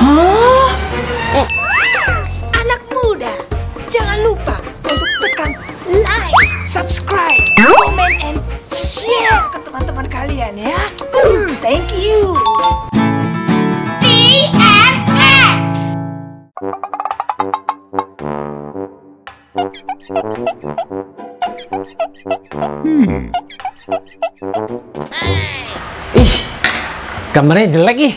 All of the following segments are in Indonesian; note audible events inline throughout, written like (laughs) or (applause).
Anak gambarnya jelek ih. (sighs)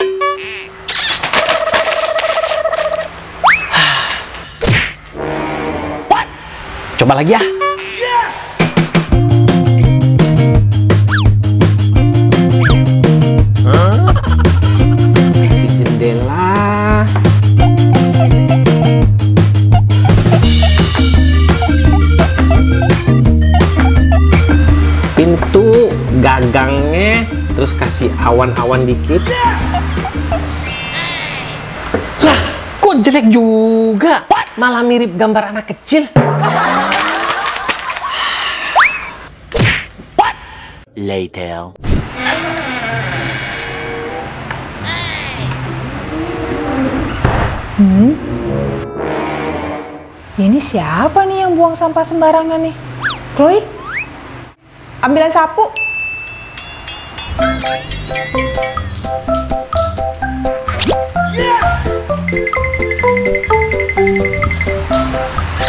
Coba lagi ya. Kasih awan-awan dikit. Lah, kok jelek juga? Malah mirip gambar anak kecil. Later. Ini siapa nih yang buang sampah sembarangan nih? Chloe? Ambilan sapu.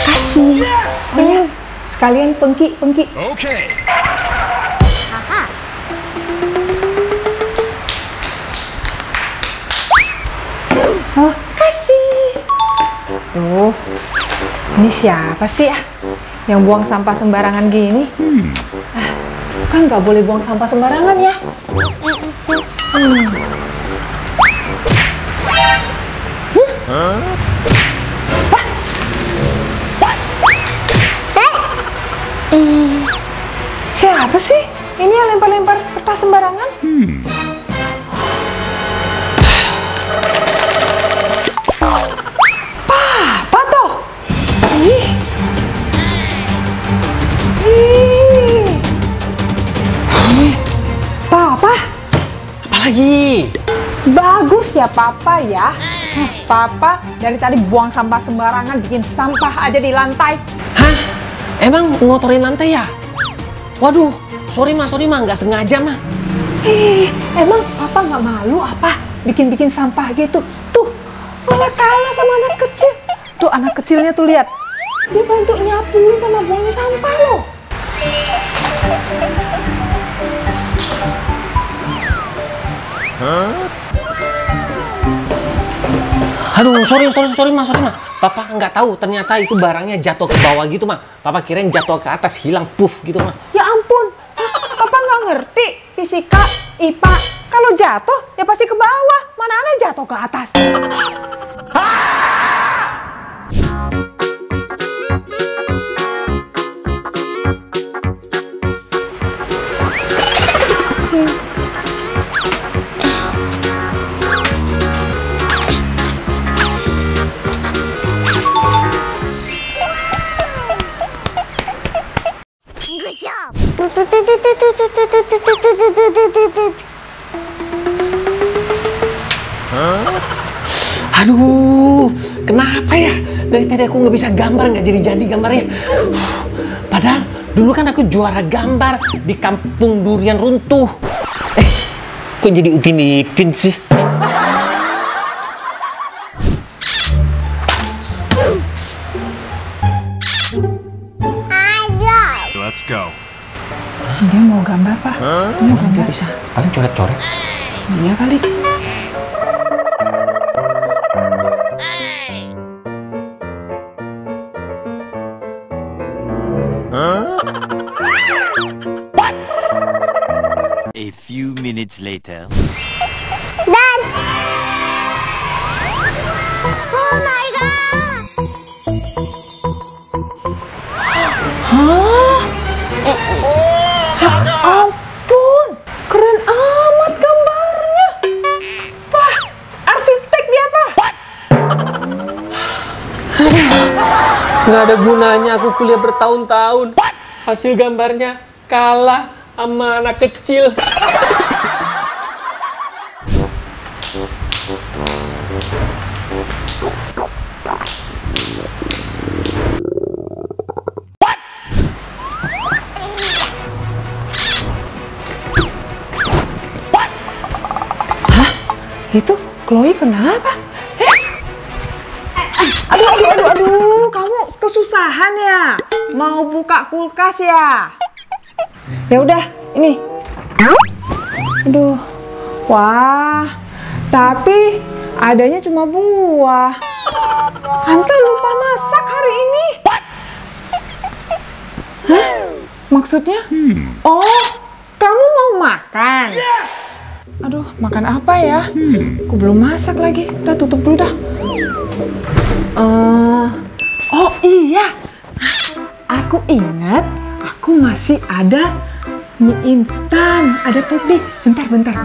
Kasih. Banyak. Sekalian pengki, pengki. Oh, kasih. Duh, ini siapa sih ah yang buang sampah sembarangan gini? Ah, kan nggak boleh buang sampah sembarangan ya. Hmm. Hmm? Ah. Eh, Siapa sih? Ini yang lempar-lempar kertas sembarangan? Papa Apalagi? bagus ya Papa ya. Papa dari tadi buang sampah sembarangan, bikin sampah aja di lantai. Hah? Emang ngotorin lantai ya? Waduh, sorry mah, sorry mah, nggak sengaja mah. Eh, emang Papa nggak malu apa bikin-bikin sampah gitu? Tuh, malah kalah sama anak kecil. Tuh anak kecilnya tuh lihat. Dia bantu nyapuin sama buangin sampah loh. Aduh, sorry, sorry, sorry mah, sorry mah. Papa nggak tahu ternyata itu barangnya jatuh ke bawah gitu mah. Papa kirain jatuh ke atas, hilang puff gitu mah. Ya ampun, Papa nggak ngerti fisika, IPA. Kalau jatuh ya pasti ke bawah, mana ada jatuh ke atas. Aduh, Dari tadi aku nggak bisa gambar, nggak jadi-jadi gambarnya. Padahal dulu kan aku juara gambar di kampung durian runtuh. Eh, kok jadi Upin Ipin sih? Let's go. Dia mau gambar apa? Dia mau Nggak bisa, paling coret-coret. Iya kali. A few minutes later. Ampun, keren amat gambarnya. Wah, arsitek dia apa? Nggak ada gunanya aku kuliah bertahun-tahun. Hasil gambarnya kalah sama anak kecil. Itu Chloe kenapa? Eh? Aduh, aduh, aduh, aduh, kamu kesusahan ya? Mau buka kulkas ya? Ya udah, ini. Aduh, wah, tapi adanya cuma buah. Anta lupa masak hari ini. Hah? Maksudnya? Oh, kamu mau makan? Aduh, makan apa ya? Aku belum masak lagi. Udah tutup dulu dah. Eh, oh iya, aku ingat aku masih ada mie instan, ada topi. Bentar, bentar.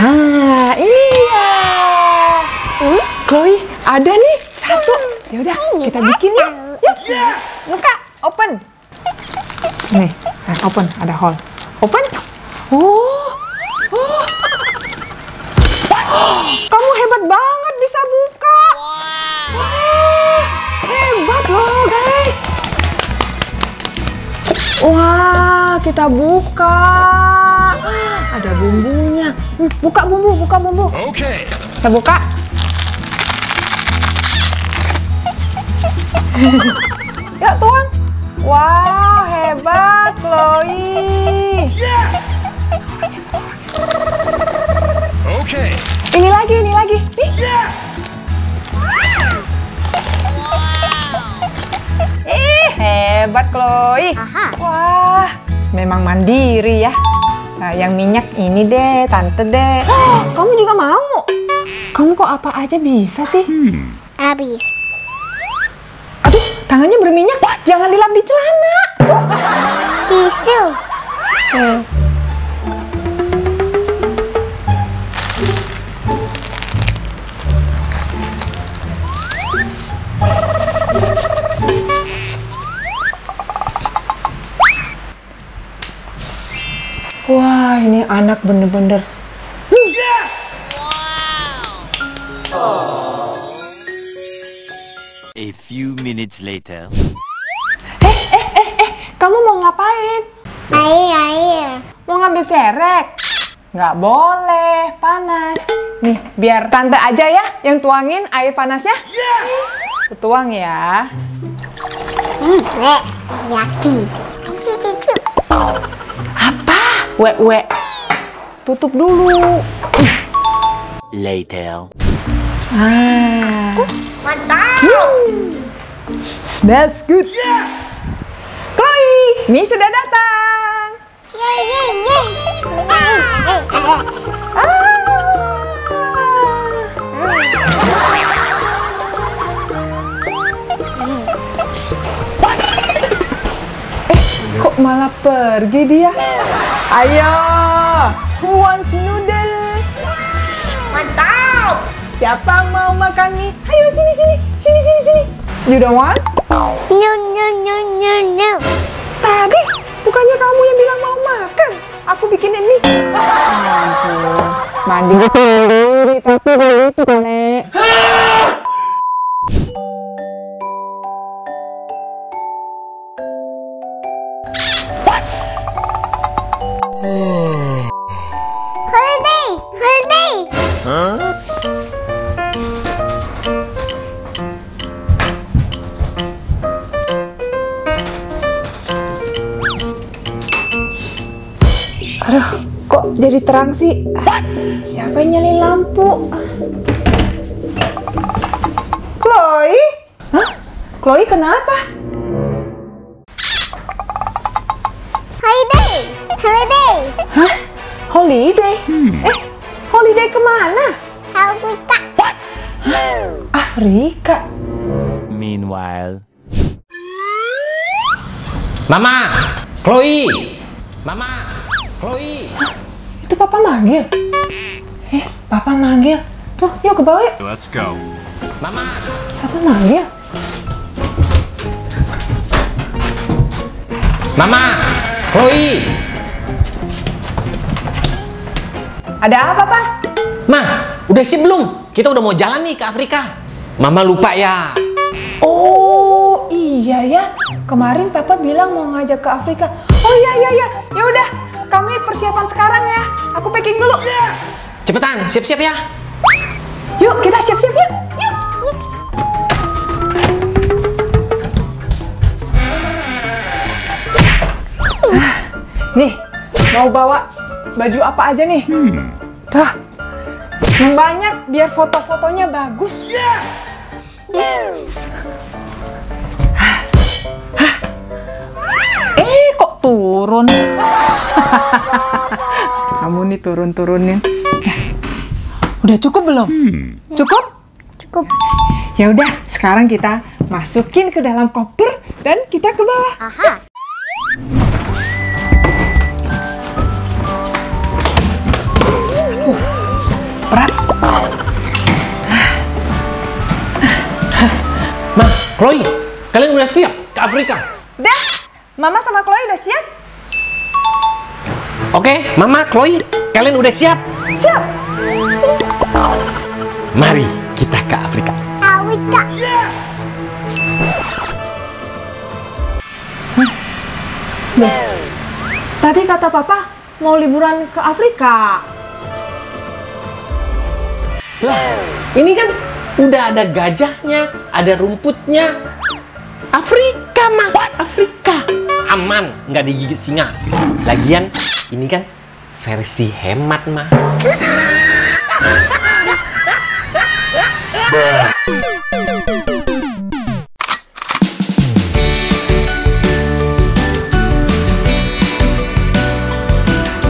Ah, iya. Chloe, ada nih satu. Ya udah, kita bikin ya. Yuk. Buka, open. Nih, nah, open, ada hole. Open. Kita buka. Ada bumbunya. Hmm, Buka bumbu, buka bumbu. Okay. Saya buka. (laughs) Yuk tuang. Wah hebat Chloe. Okay. Ini lagi, ini lagi. Nih. Ih hebat Chloe. Wah memang mandiri ya. Nah, yang minyak ini deh, tante deh. Kamu juga mau? Kamu kok apa aja bisa sih? Habis. Aduh, tangannya berminyak. Jangan dilap di celana. Tuh. Tisu. Wah, ini anak bener-bener. A few minutes later. Kamu mau ngapain? Air, air. Mau ngambil cerek? Nggak boleh, panas. Nih, biar tante aja ya yang tuangin air panasnya. Yes! Tuang ya. Hmm, Rek. Yaki. Tisu. Apa? We, we. Tutup dulu. Later. Ah. Mantap. Smells good. Yes! Chloe, mie sudah datang. Yeay, yeay, yeay. Kok malah pergi dia? Ayo, who wants noodle? Mantap. Siapa mau makan mie? Ayo sini sini, sini sini sini. You don't want? No, no, no, no, no. Tadi bukannya kamu yang bilang mau makan? Aku bikinin mie. Mandi sendiri tapi boleh. Holiday, holiday. Aduh, kok jadi terang sih? Siapa yang nyalain lampu? Chloe? Hah? Chloe kenapa? Holiday, holiday. Hah? Holiday? Eh, holiday ke mana? Afrika. Afrika. Meanwhile. Mama, Chloe, Mama, Chloe. Itu papa manggil. Eh, papa manggil. Tuh, yuk ke bawah yuk. Let's go. Mama, Papa manggil. Mama, Chloe. Ada apa, Pak? Ma, udah siap belum? Kita udah mau jalan nih ke Afrika. Mama lupa ya. Oh, iya ya. Kemarin Papa bilang mau ngajak ke Afrika. Oh iya iya iya. Ya udah, kami persiapan sekarang ya. Aku packing dulu. Cepetan, siap-siap ya. Yuk, kita siap-siap yuk. Yuk. Nih, mau bawa baju apa aja nih? Dah. Yang banyak biar foto-fotonya bagus. Hah. Eh, kok turun? (laughs) Kamu nih turun-turunin. Udah cukup belum? Cukup? Cukup. Ya udah, sekarang kita masukin ke dalam koper dan kita ke bawah. Aha. Chloe, kalian udah siap ke Afrika? Dah, Mama sama Chloe udah siap? Oke, Mama, Chloe, kalian udah siap? Siap. Mari kita ke Afrika. Awika. Tadi kata Papa mau liburan ke Afrika. Lah, ini kan udah ada gajahnya, ada rumputnya. Afrika, mah. Afrika. Aman, nggak digigit singa. Lagian, ini kan versi hemat, mah.